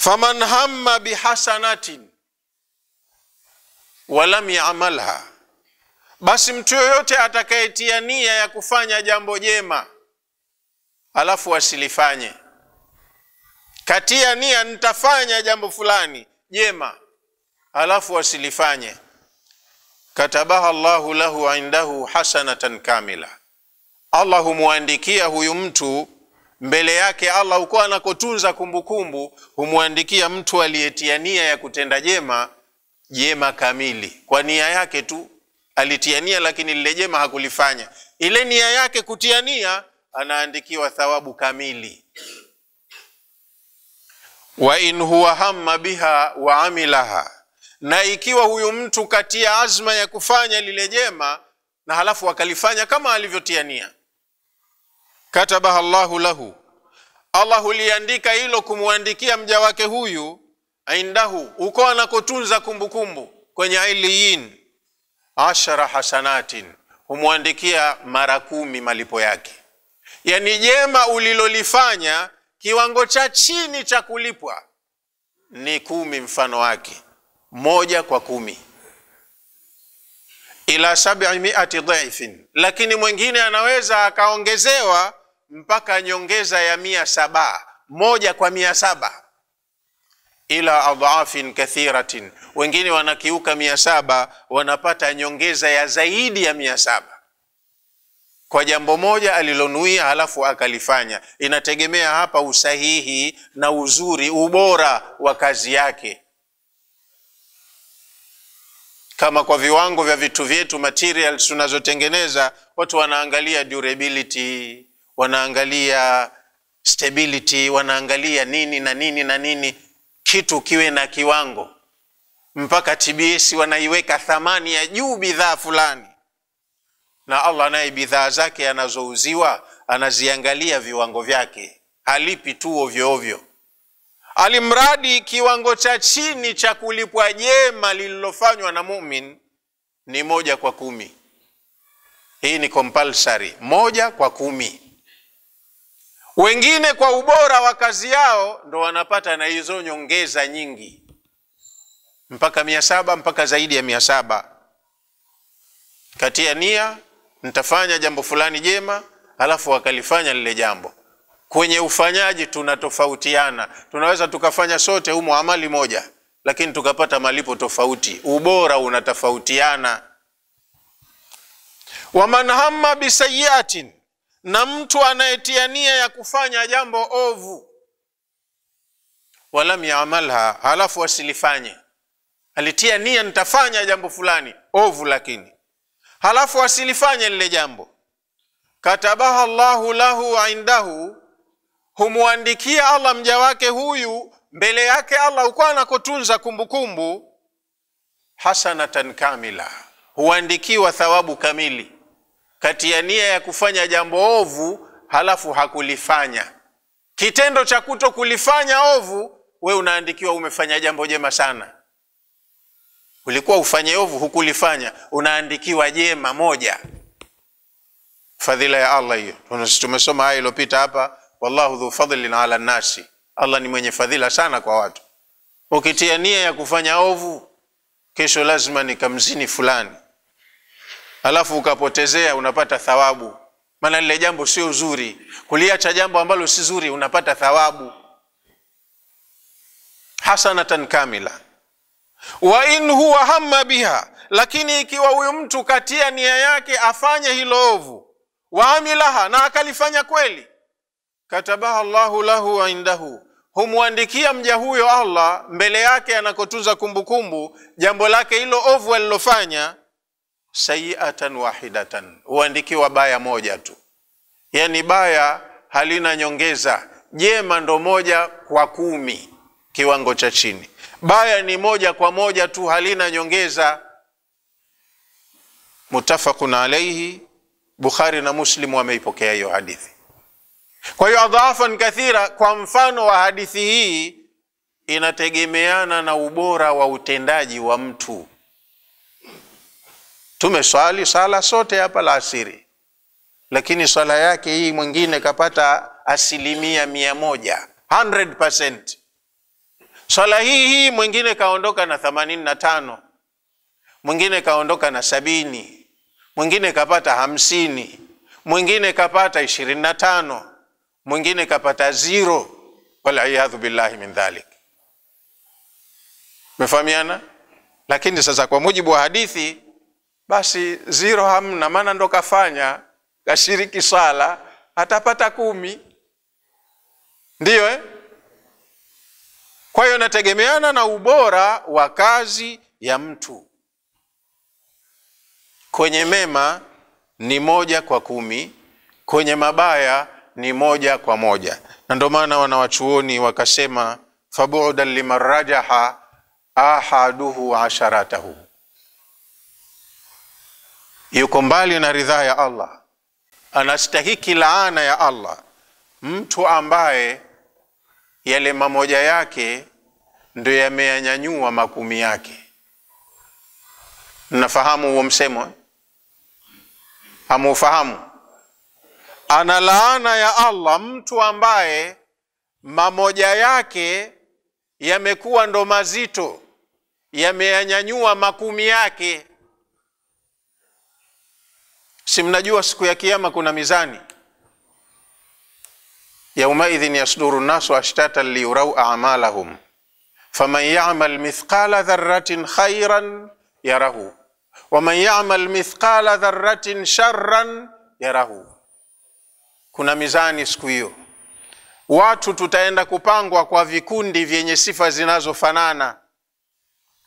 faman hamma bihasanatin walam yamalha, basi mtu yoyote atakayetia nia ya kufanya jambo jema alafu asilifanye, katia nia nitafanya jambo fulani jema alafu asilifanye, katabaha llahu lahu indahu hasanatan kamila, Allah humwandikia huyu mtu mbele yake. Allah huko anakotunza kumbukumbu, humwandikia mtu aliyetia nia ya kutenda jema jema kamili. Kwa nia yake tu alitia nia, lakini lile jema hakulifanya. Ile nia yake kutia nia, anaandikiwa thawabu kamili. wa in huwa hamma biha wa amilaha, na ikiwa huyu mtu katia azma ya kufanya lile jema na halafu akalifanya kama alivyotia nia, katabaha Allahu lahu, Allah huliandika hilo kumwandikia mja wake huyu indahu uko anakotunza kumbukumbu kwenye iliyin, ashara hasanatin, humwandikia mara kumi malipo yake. Yani jema ulilolifanya kiwango cha chini cha kulipwa ni kumi, mfano wake moja kwa kumi, ila sabi miati dhaifin, lakini mwingine anaweza akaongezewa mpaka nyongeza ya mia saba, moja kwa mia saba ila adhafin kathiratin, wengine wanakiuka mia saba wanapata nyongeza ya zaidi ya mia saba kwa jambo moja alilonuia, halafu akalifanya. Inategemea hapa usahihi na uzuri, ubora wa kazi yake. Kama kwa viwango vya vitu vyetu materials tunazotengeneza, watu wanaangalia durability, wanaangalia stability, wanaangalia nini na nini na nini kitu kiwe na kiwango. Mpaka TBS wanaiweka thamani ya juu bidhaa fulani, na Allah naye bidhaa zake anazouziwa anaziangalia viwango vyake, halipi tu ovyo ovyo, alimradi kiwango cha chini cha kulipwa jema lililofanywa na mumin ni moja kwa kumi. Hii ni compulsory, moja kwa kumi. Wengine kwa ubora wa kazi yao ndo wanapata na hizo nyongeza nyingi mpaka mia saba mpaka zaidi ya mia saba katia nia nitafanya jambo fulani jema, alafu wakalifanya lile jambo. Kwenye ufanyaji tunatofautiana, tunaweza tukafanya sote humo amali moja, lakini tukapata malipo tofauti, ubora unatofautiana. waman hamma bisayiatin na mtu anayetia nia ya kufanya jambo ovu, walam yamalha, halafu asilifanye. Alitia nia nitafanya jambo fulani ovu, lakini. Halafu asilifanye lile jambo, katabaha llahu lahu indahu, humwandikia Allah mja wake huyu mbele yake Allah huko anakotunza kumbukumbu, hasanatan kamila, huandikiwa thawabu kamili kati ya nia ya kufanya jambo ovu halafu hakulifanya. Kitendo cha kuto kulifanya ovu, we unaandikiwa umefanya jambo jema sana. Ulikuwa ufanye ovu, hukulifanya, unaandikiwa jema moja. Fadhila ya Allah hiyo. Tumesoma haya iliyopita hapa, wallahu dhu fadlin ala nasi, Allah ni mwenye fadhila sana kwa watu. Ukitia nia ya kufanya ovu, kesho lazima nikamzini fulani alafu ukapotezea, unapata thawabu, maana lile jambo sio zuri. Kuliacha jambo ambalo si zuri, unapata thawabu. Hasanatan kamila. Wa in huwa hamma biha, lakini ikiwa huyu mtu katia nia yake afanye hilo ovu, waamilaha, na akalifanya kweli, katabaha llahu lahu indahu, humwandikia mja huyo Allah mbele yake anakotunza kumbukumbu jambo lake hilo ovu alilofanya sayiatan wahidatan, huandikiwa baya moja tu, yani baya halina nyongeza. Jema ndo moja kwa kumi, kiwango cha chini. Baya ni moja kwa moja tu, halina nyongeza. Mutafakun alaihi, Bukhari na Muslim wameipokea hiyo hadithi. Kwa hiyo adhafan kathira, kwa mfano wa hadithi hii inategemeana na ubora wa utendaji wa mtu. Tumeswali sala sote hapa la asiri, lakini swala yake hii mwingine kapata asilimia mia moja 100%. swala hii hii mwingine kaondoka na themanini na tano mwingine kaondoka na sabini mwingine kapata hamsini mwingine kapata ishirini na tano mwingine kapata ziro waliyadhu billahi min dhalik. Mefahamiana lakini sasa kwa mujibu wa hadithi basi ziro hamna maana ndo kafanya kashiriki sala, atapata kumi. Ndiyo eh? kwa hiyo nategemeana na ubora wa kazi ya mtu. Kwenye mema ni moja kwa kumi kwenye mabaya ni moja kwa moja. Na ndio maana wanawachuoni wakasema fabudan limarajaha ahaduhu asharatahu yuko mbali na ridhaa ya allah. Anastahiki laana ya allah. Mtu ambaye yale mamoja yake ndio yameyanyanyua makumi yake. Nafahamu huo msemo? Amufahamu? ana laana ya allah mtu ambaye mamoja yake yamekuwa ndo mazito yameyanyanyua makumi yake si mnajua siku ya kiama kuna mizani. Yaumaidhin yasduru nnasu ashtatan liyurau amalahum. Faman yamal mithqala dharatin khairan yarahu. Waman yamal mithqala dharatin sharran yarahu. Kuna mizani siku hiyo. Watu tutaenda kupangwa kwa vikundi vyenye sifa zinazofanana.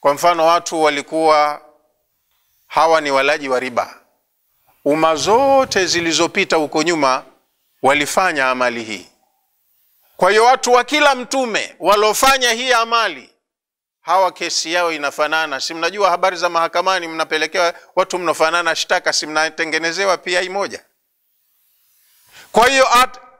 Kwa mfano watu walikuwa hawa ni walaji wa riba umma zote zilizopita huko nyuma walifanya amali hii. Kwa hiyo watu wa kila mtume waliofanya hii amali hawa kesi yao inafanana. Si mnajua habari za mahakamani mnapelekewa watu mnaofanana shtaka si mnatengenezewa pia moja? Kwa hiyo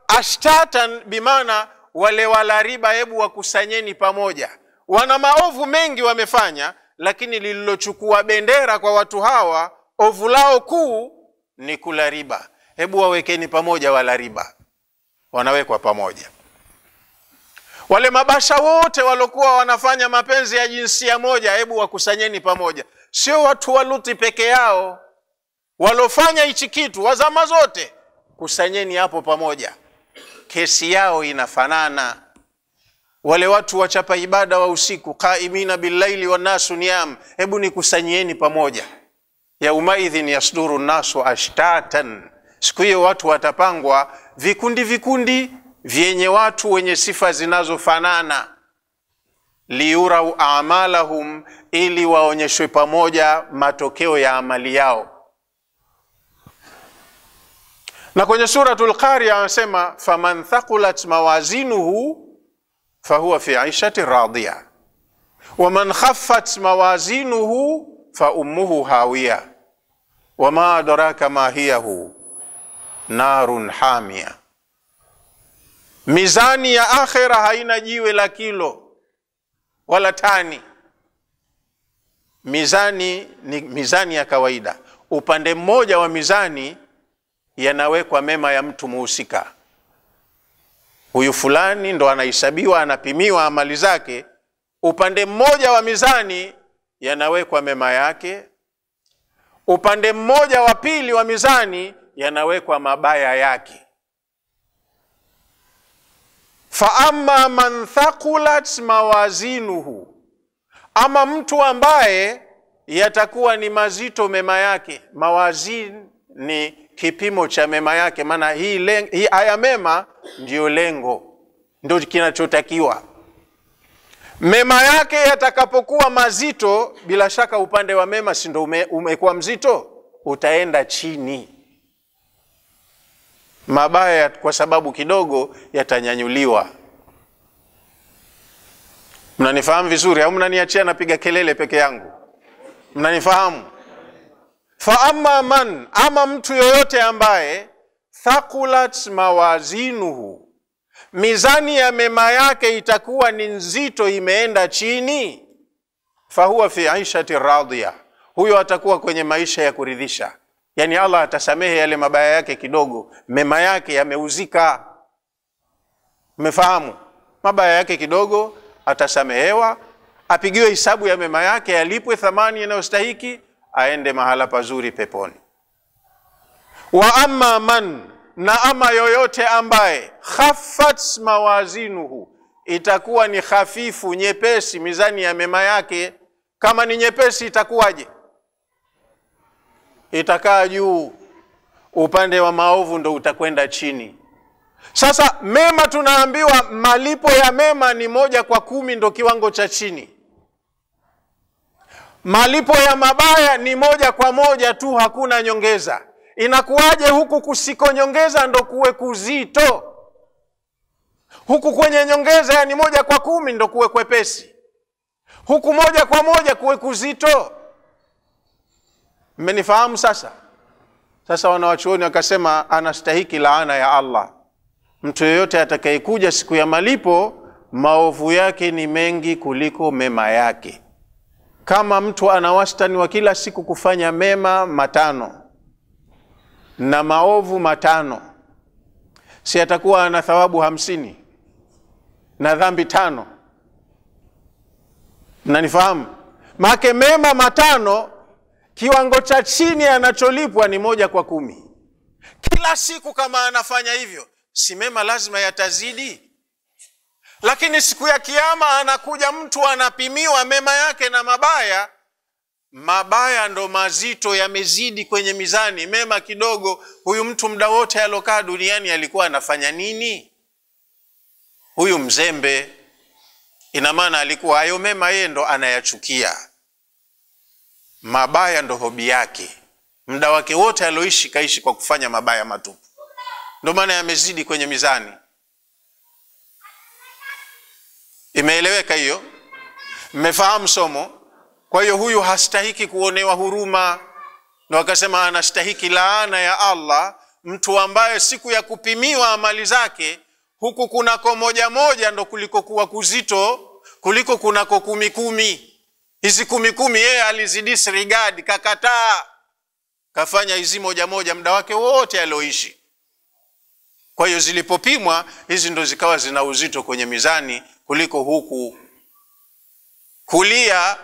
ashtatan bimaana wale wala riba hebu wakusanyeni pamoja. Wana maovu mengi wamefanya lakini lililochukua bendera kwa watu hawa ovu lao kuu ni kula riba. Hebu wawekeni pamoja wala riba. Wanawekwa pamoja. Wale mabasha wote walokuwa wanafanya mapenzi ya jinsia moja hebu wakusanyeni pamoja. Sio watu wa luti peke yao. Walofanya hichi kitu wazama zote kusanyeni hapo pamoja. Kesi yao inafanana. Wale watu wachapa ibada wa usiku qaimina billaili wanasu niyam hebu nikusanyieni pamoja yaumaidhin yasduru nnasu ashtatan. Siku hiyo watu watapangwa vikundi vikundi vyenye watu wenye sifa zinazofanana. Liyurau amalahum ili waonyeshwe pamoja matokeo ya amali yao. Na kwenye suratul qaria anasema faman thaqulat mawazinuhu fahuwa fi aishati radhiya waman khaffat mawazinuhu faummuhu hawiya. Wama adraka ma hiyahu? Narun hamia. Mizani ya akhera haina jiwe la kilo wala tani. Mizani ni mizani ya kawaida. Upande mmoja wa mizani yanawekwa mema ya mtu muhusika. Huyu fulani ndo anahesabiwa anapimiwa amali zake. Upande mmoja wa mizani yanawekwa mema yake. Upande mmoja wa pili wa mizani yanawekwa mabaya yake. Fa amma man thaqulat mawazinuhu ama mtu ambaye yatakuwa ni mazito mema yake. Mawazin ni kipimo cha mema yake maana hii, hii aya mema ndiyo lengo ndio kinachotakiwa mema yake yatakapokuwa mazito bila shaka upande wa mema si ndo ume, umekuwa mzito? Utaenda chini. Mabaya kwa sababu kidogo yatanyanyuliwa. Mnanifahamu vizuri au mnaniachia napiga kelele peke yangu? Mnanifahamu? Fa amma man ama mtu yoyote ambaye thakulat mawazinuhu mizani ya mema yake itakuwa ni nzito imeenda chini. Fahuwa fi aishati radhiya huyo atakuwa kwenye maisha ya kuridhisha. Yani allah atasamehe yale mabaya yake kidogo. Mema yake yameuzika. Umefahamu mabaya yake kidogo atasamehewa. Apigiwe hisabu ya mema yake yalipwe thamani inayostahiki aende mahala pazuri peponi. Wa amma man na ama yoyote ambaye khaffat mawazinuhu itakuwa ni hafifu nyepesi mizani ya mema yake. Kama ni nyepesi itakuwaje? Itakaa juu upande wa maovu ndo utakwenda chini. Sasa mema tunaambiwa malipo ya mema ni moja kwa kumi ndo kiwango cha chini. Malipo ya mabaya ni moja kwa moja tu hakuna nyongeza inakuwaje huku kusiko nyongeza ndo kuwe kuzito? Huku kwenye nyongeza yani moja kwa kumi ndo kuwe kwepesi? Huku moja kwa moja kuwe kuzito? Mmenifahamu sasa? Sasa wanawachuoni wakasema anastahiki laana ya allah. Mtu yeyote atakayekuja siku ya malipo maovu yake ni mengi kuliko mema yake. Kama mtu ana wastani wa kila siku kufanya mema matano na maovu matano. Si atakuwa ana thawabu hamsini na dhambi tano. Mnanifahamu? Make mema matano kiwango cha chini anacholipwa ni moja kwa kumi. Kila siku kama anafanya hivyo si mema lazima yatazidi. Lakini siku ya kiama anakuja mtu anapimiwa mema yake na mabaya mabaya ndo mazito yamezidi kwenye mizani. Mema kidogo huyu mtu muda wote alokaa duniani alikuwa anafanya nini? Huyu mzembe ina maana alikuwa hayo mema yeye ndo anayachukia. Mabaya ndo hobi yake. Muda wake wote aloishi kaishi kwa kufanya mabaya matupu. Ndo maana yamezidi kwenye mizani. Imeeleweka hiyo? Mmefahamu somo kwa hiyo huyu hastahiki kuonewa huruma. Na wakasema anastahiki laana ya allah. Mtu ambaye siku ya kupimiwa amali zake huku kunako moja moja ndo kulikokuwa kuzito kuliko kunako kumi kumi. Hizi kumi kumi yeye alizidisregard kakataa. Kafanya hizi moja moja muda wake wote alioishi. Kwa hiyo zilipopimwa hizi ndo zikawa zina uzito kwenye mizani kuliko huku. Kulia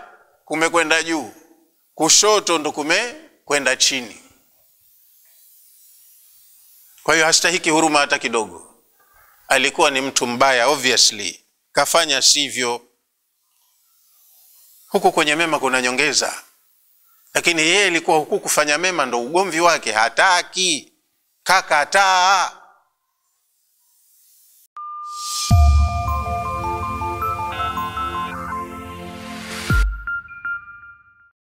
kumekwenda juu. Kushoto ndo kumekwenda chini. Kwa hiyo hastahiki huruma hata kidogo. Alikuwa ni mtu mbaya obviously. Kafanya sivyo. Huku kwenye mema kuna nyongeza. Lakini yeye ilikuwa huku kufanya mema ndo ugomvi wake. Hataki. Kakataa